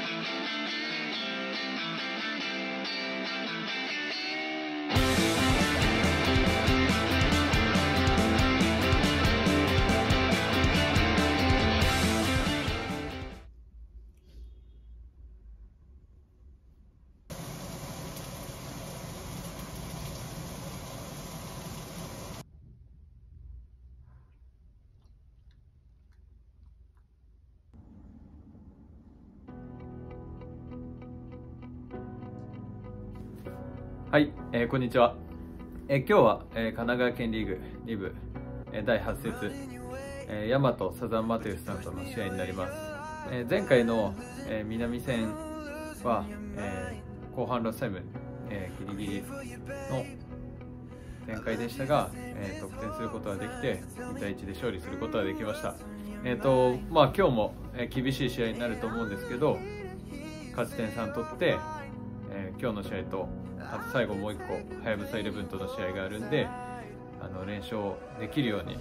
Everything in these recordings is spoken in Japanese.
Thank you. はい、えー、こんにちは、えー、今日は、えー、神奈川県リーグ2部、えー、第8節、えー、大和サザンマテウスさんとの試合になります、えー、前回の、えー、南戦は、えー、後半ロスタイム、えー、ギリギリの展開でしたが、えー、得点することができて2対1で勝利することができました。えーとまあ、今日も、えー、厳しい試合になると思うんですけど勝ち点3取って、今日の試合とあと最後もう1個はやぶさイレンとの試合があるんであの連勝できるように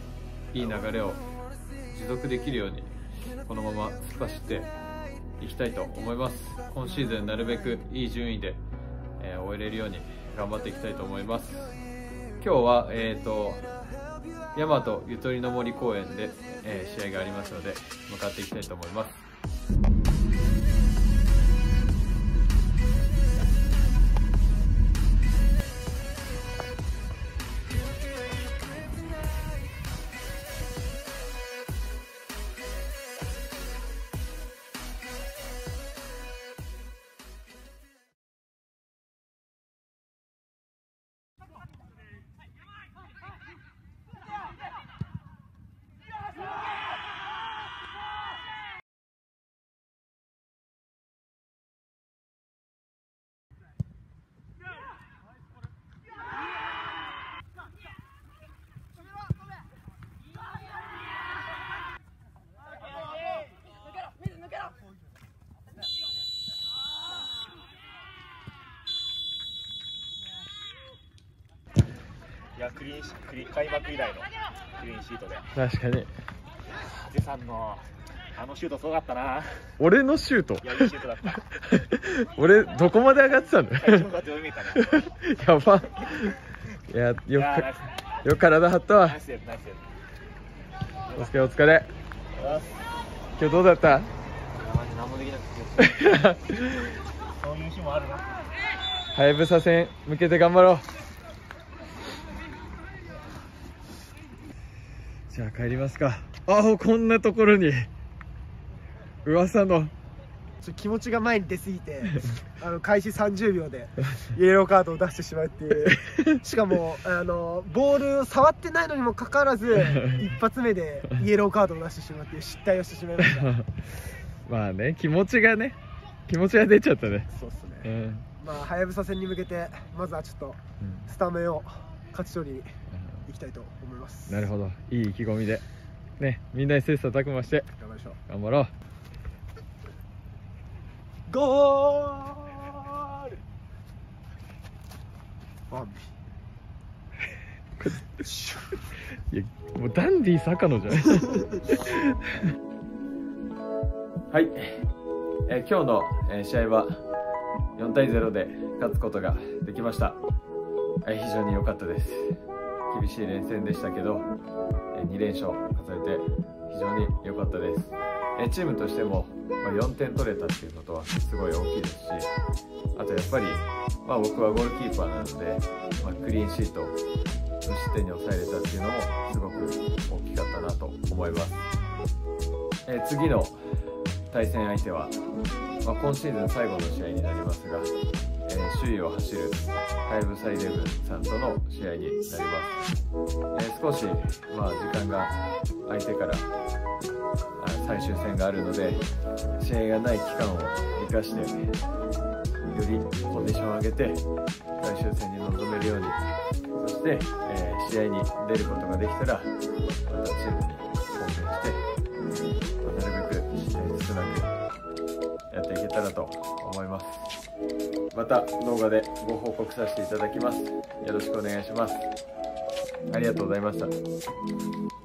いい流れを持続できるようにこのまま突っ走っていきたいと思います。今シーズンなるべくいい順位で、えー、終えれるように頑張っていきたいと思います。今日は、えーと、大和ゆとりの森公園で、えー、試合がありますので向かっていきたいと思います。いやクリーンシクリ開幕以来のクリーンシートで。確かに。ハゼさんのあのシュートすごかったな。俺のシュート？いやいいシュートだった。俺どこまで上がってたの？やば。いやよくよく体張ったわ。お疲れお疲れ。今日どうだった？何もできなくてそういう日もあるな。はやぶさ戦向けて頑張ろうじゃあ帰りますか。あこんなところに。噂の。気持ちが前に出すぎて あの開始30秒でイエローカードを出してしまうっていう。しかもあのボールを触ってないのにもかかわらず 一発目でイエローカードを出してしまうっていう失態をしてしまいました。まあね気持ちがね気持ちが出ちゃったね。そうっすね、うん、まあはやぶさ戦に向けてまずはちょっとスタメンを勝ち取りにいきたいと思います。なるほど。いい意気込みで。ねみんなに切磋琢磨して。頑張りましょう。頑張ろう。ゴール！バンビいやもうダンディ坂野じゃない はい、えー、今日の、えー、試合は4対0で勝つことができました、えー、非常に良かったです厳しい連戦でしたけど、2連勝数えて非常に良かったです、えチームとしても、ま4点取れたっていうことはすごい大きいですしあとやっぱり、まあ、僕はゴールキーパーなので、まあ、クリーンシート無失点に抑えれたっていうのもすごく大きかったなと思います、え次の対戦相手は、まあ、今シーズン最後の試合になりますがえー、首位を走るハヤブサイレブンさんとの試合になります、えー、少し、まあ、時間が空いてから最終戦があるので試合がない期間を生かしてよりコンディションを上げて最終戦に臨めるようにそして、えー、試合に出ることができたらまたチームに貢献して、まあ、なるべく少なくやっていけたらと思います。また動画でご報告させていただきます。よろしくお願いします。ありがとうございました。